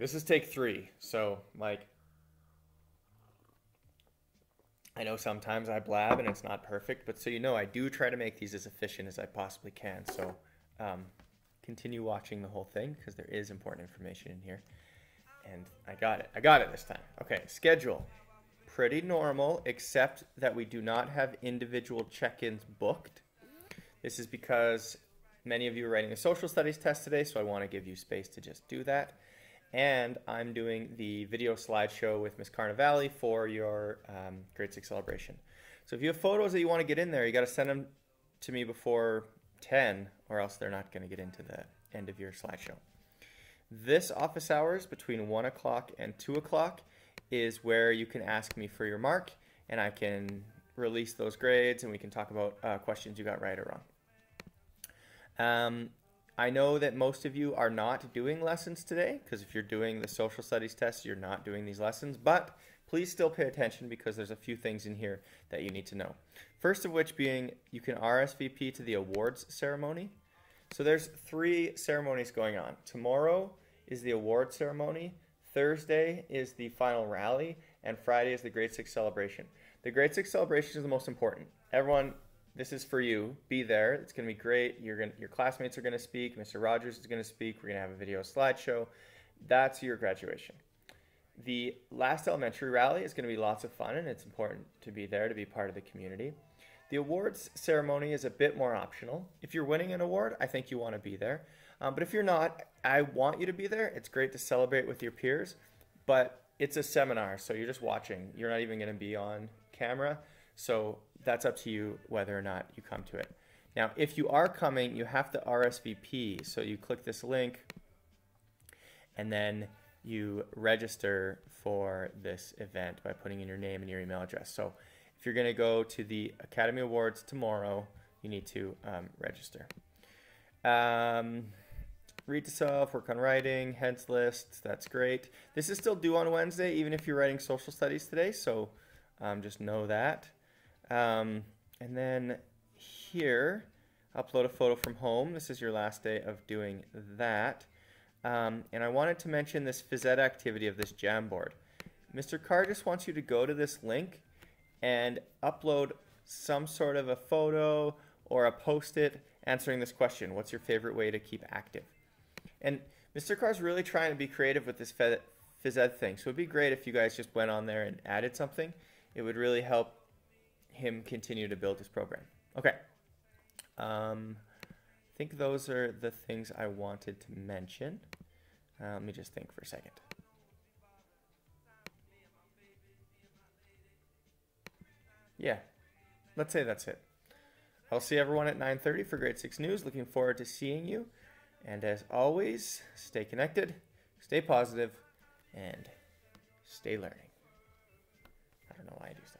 this is take three. So, like, I know sometimes I blab and it's not perfect, but so you know, I do try to make these as efficient as I possibly can. So, um, continue watching the whole thing because there is important information in here. And I got it. I got it this time. Okay, schedule. Pretty normal, except that we do not have individual check ins booked. This is because many of you are writing a social studies test today, so I want to give you space to just do that. And I'm doing the video slideshow with Miss Carnivale for your um, grade six celebration. So if you have photos that you want to get in there, you got to send them to me before 10, or else they're not going to get into the end of your slideshow. This office hours between 1 o'clock and 2 o'clock is where you can ask me for your mark, and I can release those grades, and we can talk about uh, questions you got right or wrong. Um, I know that most of you are not doing lessons today because if you're doing the social studies test, you're not doing these lessons, but please still pay attention because there's a few things in here that you need to know. First of which being you can RSVP to the awards ceremony. So there's three ceremonies going on. Tomorrow is the award ceremony, Thursday is the final rally, and Friday is the grade 6 celebration. The grade 6 celebration is the most important. Everyone this is for you. Be there. It's going to be great. You're going your classmates are going to speak. Mr. Rogers is going to speak. We're going to have a video slideshow. That's your graduation. The last elementary rally is going to be lots of fun, and it's important to be there to be part of the community. The awards ceremony is a bit more optional. If you're winning an award, I think you want to be there. Um, but if you're not, I want you to be there. It's great to celebrate with your peers, but it's a seminar, so you're just watching. You're not even going to be on camera. So that's up to you whether or not you come to it. Now, if you are coming, you have to RSVP. So you click this link and then you register for this event by putting in your name and your email address. So if you're going to go to the Academy Awards tomorrow, you need to um, register. Um, read to self, work on writing, heads lists, that's great. This is still due on Wednesday, even if you're writing social studies today, so um, just know that. Um, and then here, upload a photo from home. This is your last day of doing that. Um, and I wanted to mention this phys ed activity of this Jamboard. Mr. Carr just wants you to go to this link and upload some sort of a photo or a post-it answering this question. What's your favorite way to keep active? And Mr. Carr's really trying to be creative with this phys ed thing. So it'd be great if you guys just went on there and added something. It would really help him continue to build his program. Okay. Um, I think those are the things I wanted to mention. Uh, let me just think for a second. Yeah, let's say that's it. I'll see everyone at 9.30 for Grade 6 News. Looking forward to seeing you. And as always, stay connected, stay positive, and stay learning. I don't know why I do stuff.